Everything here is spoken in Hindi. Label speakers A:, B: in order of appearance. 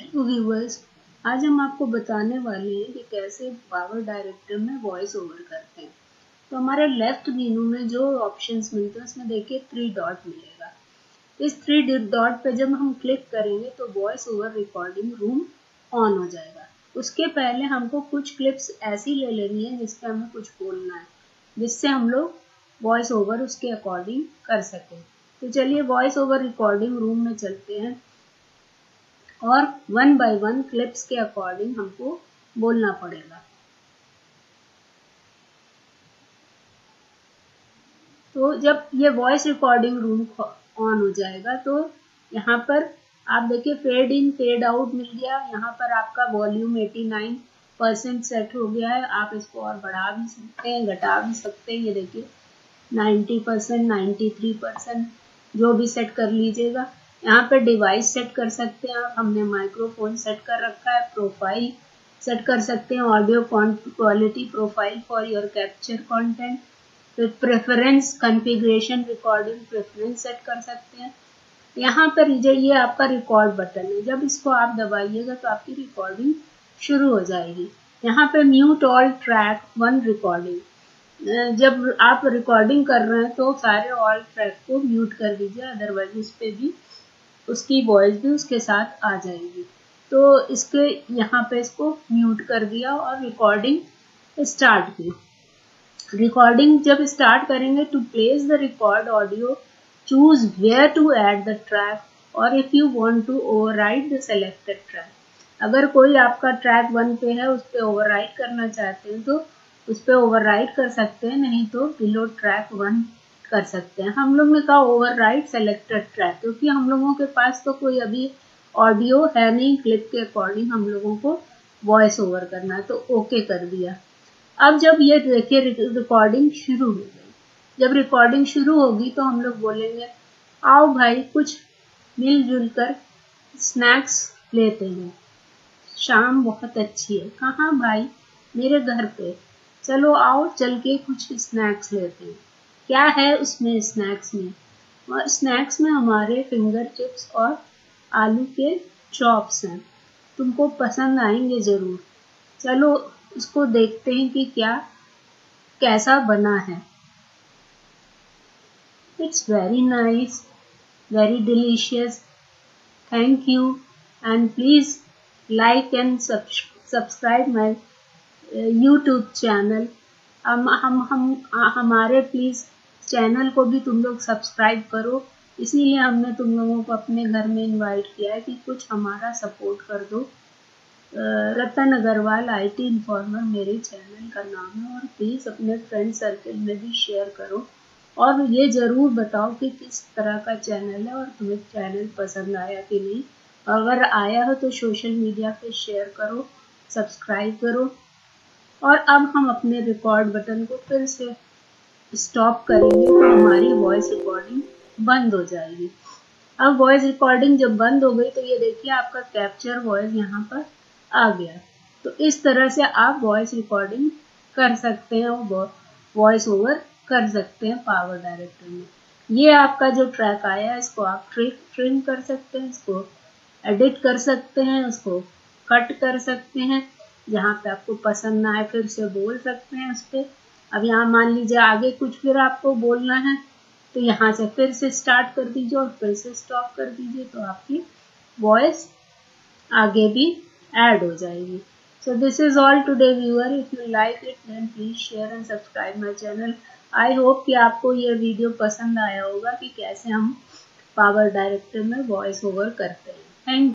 A: हेलो व्यूवर्स आज हम आपको बताने वाले हैं कि कैसे पावर डायरेक्टर में वॉइस ओवर करते हैं। तो हमारे लेफ़्ट मेनू में जो ऑप्शंस मिलते हैं, उसमें देखिए थ्री डॉट मिलेगा। इस थ्री डॉट पे जब हम क्लिक करेंगे तो voice over recording room on हो जाएगा। उसके पहले हमको कुछ क्लिप्स ऐसी ले लेनी है जिसपे हमें कुछ बोलना है, जिससे हम लोग वॉइस ओवर उसके अकॉर्डिंग कर सकें। तो चलिए वॉइस ओवर रिकॉर्डिंग रूम में चलते हैं। और वन बाय वन क्लिप्स के अकॉर्डिंग हमको बोलना पड़ेगा। तो जब ये वॉइस रिकॉर्डिंग रूम ऑन हो जाएगा तो यहाँ पर आप देखिए फेड इन फेड आउट मिल गया। यहाँ पर आपका वॉल्यूम 89 परसेंट सेट हो गया है। आप इसको और बढ़ा भी सकते हैं, घटा भी सकते हैं। ये देखिए 90 परसेंट नाइन्टी परसेंट जो भी सेट कर लीजिएगा। यहाँ पे डिवाइस सेट कर सकते हैं आप। हमने माइक्रोफोन सेट कर रखा है प्रोफ़ाइल सेट कर सकते हैं audio quality profile for your capture content फिर preference configuration recording preference set कर सकते हैं। यहाँ पर ये आपका रिकॉर्ड बटन है। जब इसको आप दबाइएगा तो आपकी रिकॉर्डिंग शुरू हो जाएगी। यहाँ पे mute all track one recording जब आप रिकॉर्डिंग कर रहे हैं तो सारे ऑल ट्रैक को म्यूट कर दीजिए अदरवाइज़ उस पर भी उसकी वॉइस भी उसके साथ आ जाएगी। तो इसके यहाँ पे इसको म्यूट कर दिया और रिकॉर्डिंग स्टार्ट की रिकॉर्डिंग जब स्टार्ट करेंगे to place the record audio choose where to add the track और if you want to overwrite the selected track अगर कोई आपका ट्रैक वन पे है, उस पर ओवरराइट करना चाहते हैं तो उस पर ओवरराइट कर सकते हैं, नहीं तो बिलो ट्रैक वन कर सकते हैं। हम लोग ने कहा ओवर राइट सेलेक्टेड ट्रैक क्योंकि हम लोगों के पास तो कोई अभी ऑडियो है नहीं क्लिप के अकॉर्डिंग हम लोगों को वॉइस ओवर करना है तो ओके कर दिया। अब जब ये देखिए रिकॉर्डिंग शुरू हो गई। जब रिकॉर्डिंग शुरू होगी तो हम लोग बोलेंगे, आओ भाई, कुछ मिलजुल कर स्नैक्स लेते हैं। शाम बहुत अच्छी है। कहाँ भाई? मेरे घर पे। चलो आओ, चल के कुछ स्नैक्स लेते हैं। क्या है उसमें स्नैक्स में? और स्नैक्स में हमारे फिंगर चिप्स और आलू के चॉप्स हैं। तुमको पसंद आएँगे ज़रूर। चलो इसको देखते हैं कि क्या, कैसा बना है। It's very nice very delicious thank you and please like and subscribe my YouTube channel hmm hmm hmm, हमारे प्लीज़ चैनल को भी तुम लोग सब्सक्राइब करो। इसीलिए हमने तुम लोगों को अपने घर में इनवाइट किया है कि कुछ हमारा सपोर्ट कर दो। रतन अग्रवाल आईटी इन्फॉर्मर मेरे चैनल का नाम है और प्लीज़ अपने फ्रेंड सर्कल में भी शेयर करो। और ये ज़रूर बताओ कि किस तरह का चैनल है और तुम्हें चैनल पसंद आया कि नहीं। अगर आया हो तो सोशल मीडिया पे शेयर करो सब्सक्राइब करो। और अब हम अपने रिकॉर्ड बटन को फिर से स्टॉप करेंगे तो हमारी वॉइस रिकॉर्डिंग बंद हो जाएगी। अब वॉइस रिकॉर्डिंग जब बंद हो गई तो ये देखिए आपका कैप्चर वॉइस यहाँ पर आ गया। तो इस तरह से आप वॉइस रिकॉर्डिंग कर सकते हैं वॉइस ओवर कर सकते हैं पावर डायरेक्टर में। ये आपका जो ट्रैक आया है, इसको आप ट्रिक ट्रिम कर सकते हैं, इसको एडिट कर सकते हैं, उसको कट कर सकते हैं। जहाँ पे आपको पसंद ना आए, फिर उसे बोल सकते हैं उस पर अब यहाँ मान लीजिए आगे कुछ फिर आपको बोलना है तो यहाँ से फिर से स्टार्ट कर दीजिए और फिर से स्टॉप कर दीजिए तो आपकी वॉइस आगे भी ऐड हो जाएगी। So this is all today viewer if you like it then please share and subscribe my channel I hope कि आपको ये वीडियो पसंद आया होगा कि कैसे हम पावर डायरेक्टर में वॉइस ओवर करते हैं। थैंक